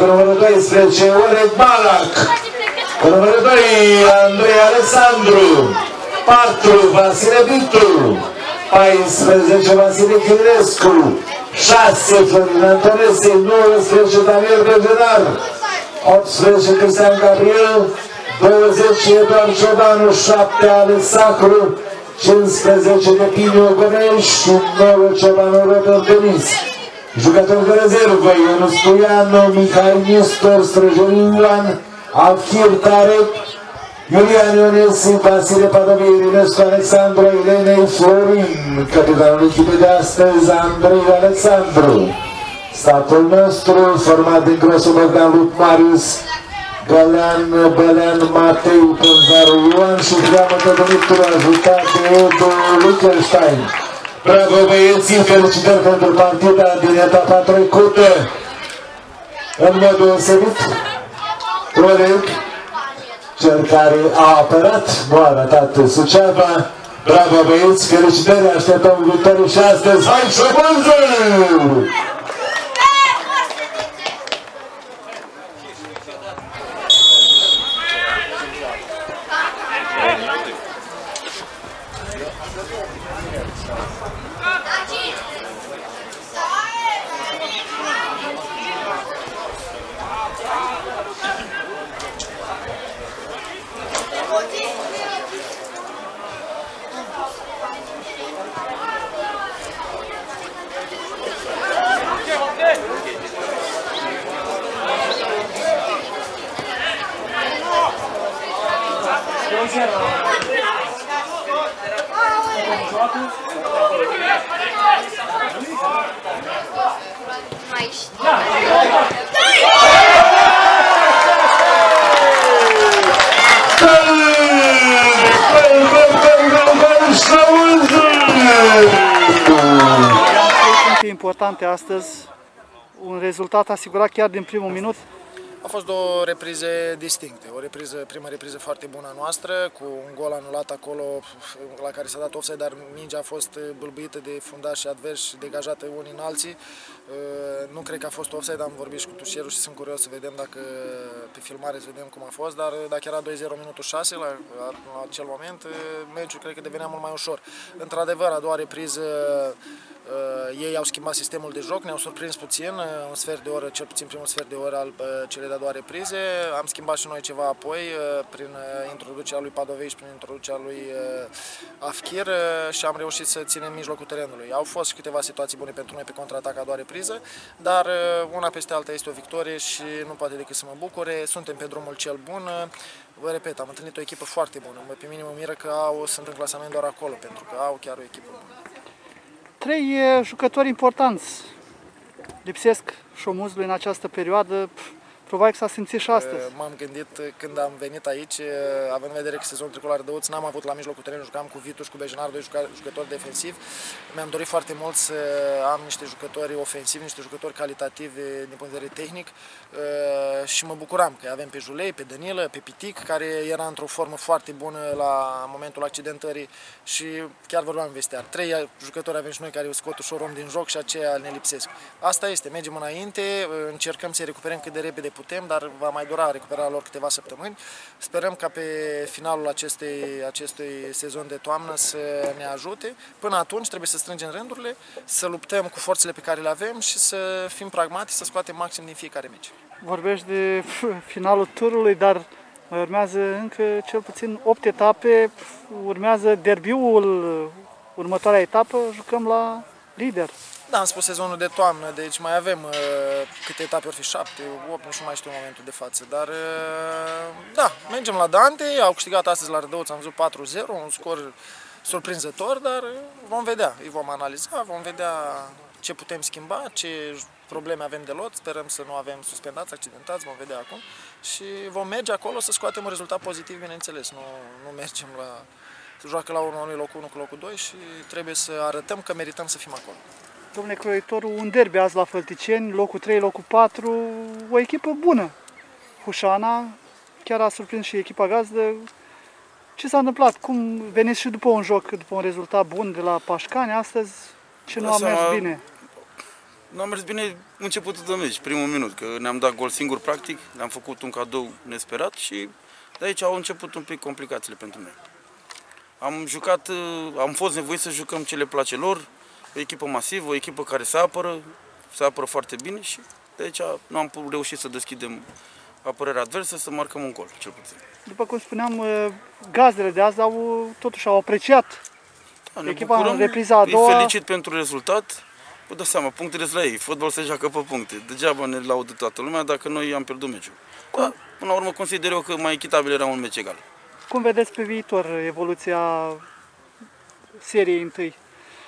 cu numărul 12, Oleg Balac. Cu numărul 2, Andrei Alexandru. 4, Vasile Vitu. 14, Vasile Chirescu. 6, Florin Antonese. 19, Daniel Bergenar. 18, Cristian Gabriel. 20, Eduard Ciobanu. 7, Alex Sacru. 15 de Piniu Goneș și 9 Ciobanu Robert Denis. Jucători de rezervă, Ionus Puianu, Mihai Nistor, Străjărin Ioan, Alchir Tarek, Iulian Ionesi, Vasile Padovie, Irinescu Alexandru, Elenei Florin, capitanul echipei de astăzi, Andrei Alexandru. Statul nostru, format din Grosul Bogdan Lut Marius, Galean, Belean, Matei, Pânzaru Ioan și Dreamătă Dumitru, ajutat de Edu Luckenstein. Bravo băieții, felicitări pentru partida din etapa trecută. În mod deosebit, Oleg, cel care a apărat, nu a arătat Suceava. Bravo băieți, felicitări, așteptăm victorii și astăzi. Hai șobanză! Puncte importante astăzi, un rezultat asigurat chiar din primul minut. A fost două reprize distincte. O repriză, prima repriză foarte bună a noastră, cu un gol anulat acolo la care s-a dat offside, dar mingea a fost bâlbâită de fundași adversi, degajată unii în alții. Uh, Nu cred că a fost offside, am vorbit și cu tușierul și sunt curios să vedem dacă pe filmare să vedem cum a fost, dar dacă era 2-0 minutul 6 la, la, la acel moment, uh, meciul cred că devenea mult mai ușor. Într-adevăr, a doua repriză Uh, ei au schimbat sistemul de joc, ne-au surprins puțin, uh, un sfert de oră, cel puțin primul sfert de oră al uh, celei de-a doua reprize. Am schimbat și noi ceva apoi, uh, prin uh, introducerea lui Padovei și prin introducerea lui uh, Afkir uh, și am reușit să ținem mijlocul terenului. Au fost și câteva situații bune pentru noi pe contraatac a doua repriză, dar uh, una peste alta este o victorie și nu poate decât să mă bucure. Suntem pe drumul cel bun. Vă repet, am întâlnit o echipă foarte bună. Pe mine mă miră că au, sunt în clasament doar acolo, pentru că au chiar o echipă bună. Trei eh, jucători importanți lipsesc șomuzului în această perioadă. Pf, Probabil că s-a simțit și astăzi. M-am gândit uh, când am venit aici, uh, având în vedere că sezonul trecut la Rădăuț n-am avut la mijlocul terenului, jucam cu Vitu și cu Bejenar, doi juca- jucători defensivi. Mi-am dorit foarte mult să am niște jucători ofensivi, niște jucători calitativi din punct de vedere tehnic uh, și mă bucuram că avem pe Julei, pe Danilă, pe Pitic, care era într-o formă foarte bună la momentul accidentării și chiar vorbeam în vestiar. Trei jucători avem și noi care scot ușor om din joc și aceia ne lipsesc. Asta este, mergem înainte, încercăm să-i recuperăm cât de repede putem, dar va mai dura recuperarea lor câteva săptămâni. Sperăm ca pe finalul acestei, acestui sezon de toamnă să ne ajute. Până atunci trebuie să strângem rândurile, să luptăm cu forțele pe care le avem și să fim pragmatici, să scoatem maxim din fiecare meci. Vorbești de pf, finalul turului, dar mai urmează încă cel puțin 8 etape. Pf, Urmează derbiul, următoarea etapă, jucăm la lider. Da, am spus sezonul de toamnă, deci mai avem uh, câte etape or fi, șapte, opt, nu știu mai știu în momentul de față, dar uh, da, mergem la Dante, au câștigat astăzi la Rădăuț, am văzut 4-0, un scor surprinzător, dar uh, vom vedea, îi vom analiza, vom vedea ce putem schimba, ce probleme avem de lot, sperăm să nu avem suspendați, accidentați, vom vedea acum și vom merge acolo să scoatem un rezultat pozitiv, bineînțeles, nu, nu mergem la se joacă la unul locul 1 cu locul 2 și trebuie să arătăm că merităm să fim acolo. Domnule Croitorul, un derby azi la Fălticeni, locul 3, locul 4, o echipă bună. Hușana chiar a surprins și echipa gazdă. Ce s-a întâmplat? Cum veniți și după un joc, după un rezultat bun de la Pașcani astăzi? Ce nu a Lăsăm mers la- bine? Nu a mers bine începutul de meci, primul minut, că ne-am dat gol singur practic, ne-am făcut un cadou nesperat și de aici au început un pic complicațiile pentru noi. Am jucat, uh, am fost nevoiți să jucăm ce le place lor, o echipă masivă, o echipă care se apără, se apără foarte bine și de aici nu am pu- reușit să deschidem apărarea adversă, să marcăm un gol, cel puțin. După cum spuneam, uh, gazdele de azi au, totuși au apreciat Da, ne Echipa în bucurăm, repriza a doua- Îi felicit pentru rezultat. Vă dați seama, punctele sunt la ei. Fotbal se joacă pe puncte. Degeaba ne laudă toată lumea dacă noi am pierdut meciul. Da, până la urmă consider eu că mai echitabil era un meci egal. Cum vedeți pe viitor evoluția seriei întâi?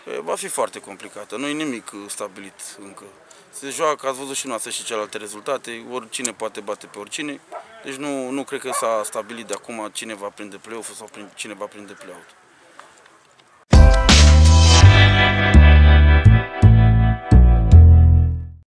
E, Va fi foarte complicată. Nu e nimic uh, stabilit încă. Se joacă, ați văzut și noastră și celelalte rezultate. Oricine poate bate pe oricine. Deci nu, nu cred că s-a stabilit de acum cine va prinde play-off sau prin- cine va prinde play-out.